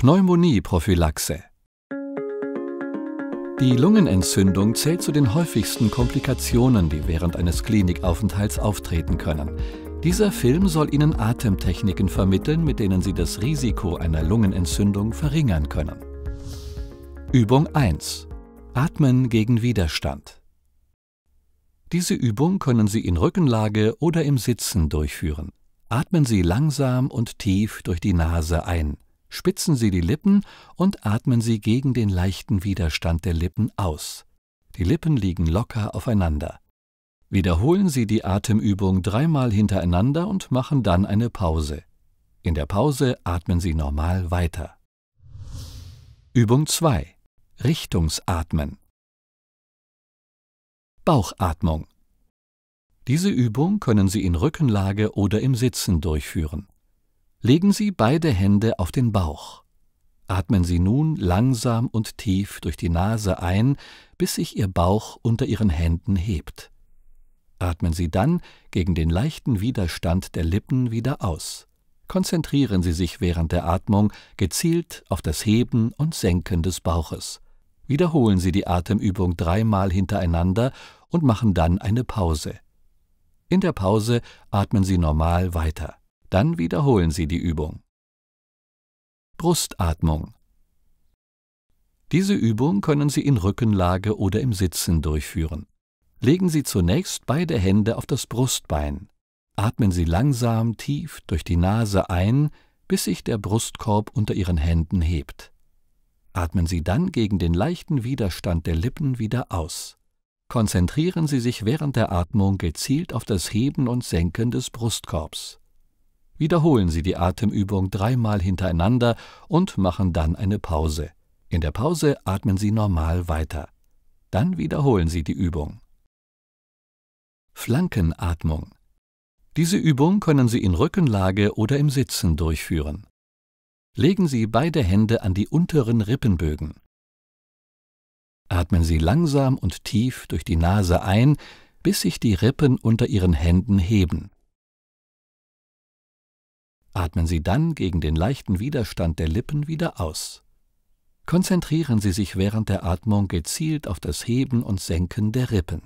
Pneumonieprophylaxe Die Lungenentzündung zählt zu den häufigsten Komplikationen, die während eines Klinikaufenthalts auftreten können. Dieser Film soll Ihnen Atemtechniken vermitteln, mit denen Sie das Risiko einer Lungenentzündung verringern können. Übung 1. Atmen gegen Widerstand. Diese Übung können Sie in Rückenlage oder im Sitzen durchführen. Atmen Sie langsam und tief durch die Nase ein. Spitzen Sie die Lippen und atmen Sie gegen den leichten Widerstand der Lippen aus. Die Lippen liegen locker aufeinander. Wiederholen Sie die Atemübung dreimal hintereinander und machen dann eine Pause. In der Pause atmen Sie normal weiter. Übung 2. Richtungsatmen. Bauchatmung. Diese Übung können Sie in Rückenlage oder im Sitzen durchführen. Legen Sie beide Hände auf den Bauch. Atmen Sie nun langsam und tief durch die Nase ein, bis sich Ihr Bauch unter Ihren Händen hebt. Atmen Sie dann gegen den leichten Widerstand der Lippen wieder aus. Konzentrieren Sie sich während der Atmung gezielt auf das Heben und Senken des Bauches. Wiederholen Sie die Atemübung dreimal hintereinander und machen dann eine Pause. In der Pause atmen Sie normal weiter. Dann wiederholen Sie die Übung. Brustatmung. Diese Übung können Sie in Rückenlage oder im Sitzen durchführen. Legen Sie zunächst beide Hände auf das Brustbein. Atmen Sie langsam tief durch die Nase ein, bis sich der Brustkorb unter Ihren Händen hebt. Atmen Sie dann gegen den leichten Widerstand der Lippen wieder aus. Konzentrieren Sie sich während der Atmung gezielt auf das Heben und Senken des Brustkorbs. Wiederholen Sie die Atemübung dreimal hintereinander und machen dann eine Pause. In der Pause atmen Sie normal weiter. Dann wiederholen Sie die Übung. Flankenatmung. Diese Übung können Sie in Rückenlage oder im Sitzen durchführen. Legen Sie beide Hände an die unteren Rippenbögen. Atmen Sie langsam und tief durch die Nase ein, bis sich die Rippen unter Ihren Händen heben. Atmen Sie dann gegen den leichten Widerstand der Lippen wieder aus. Konzentrieren Sie sich während der Atmung gezielt auf das Heben und Senken der Rippen.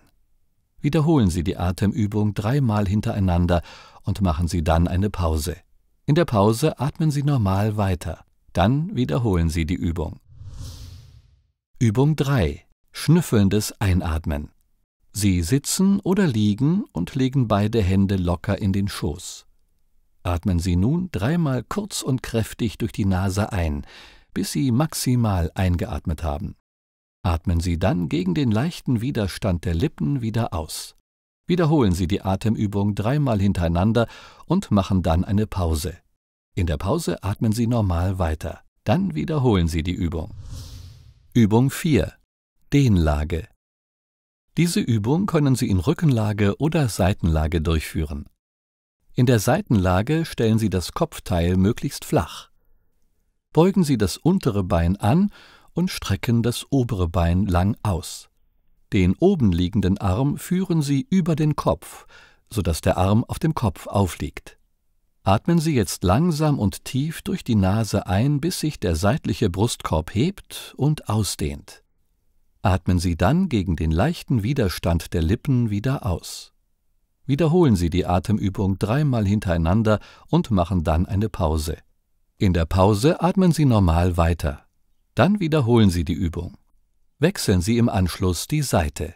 Wiederholen Sie die Atemübung dreimal hintereinander und machen Sie dann eine Pause. In der Pause atmen Sie normal weiter. Dann wiederholen Sie die Übung. Übung 3. Schnüffelndes Einatmen. Sie sitzen oder liegen und legen beide Hände locker in den Schoß. Atmen Sie nun dreimal kurz und kräftig durch die Nase ein, bis Sie maximal eingeatmet haben. Atmen Sie dann gegen den leichten Widerstand der Lippen wieder aus. Wiederholen Sie die Atemübung dreimal hintereinander und machen dann eine Pause. In der Pause atmen Sie normal weiter. Dann wiederholen Sie die Übung. Übung 4. Dehnlage. Diese Übung können Sie in Rückenlage oder Seitenlage durchführen. In der Seitenlage stellen Sie das Kopfteil möglichst flach. Beugen Sie das untere Bein an und strecken das obere Bein lang aus. Den oben liegenden Arm führen Sie über den Kopf, sodass der Arm auf dem Kopf aufliegt. Atmen Sie jetzt langsam und tief durch die Nase ein, bis sich der seitliche Brustkorb hebt und ausdehnt. Atmen Sie dann gegen den leichten Widerstand der Lippen wieder aus. Wiederholen Sie die Atemübung dreimal hintereinander und machen dann eine Pause. In der Pause atmen Sie normal weiter. Dann wiederholen Sie die Übung. Wechseln Sie im Anschluss die Seite.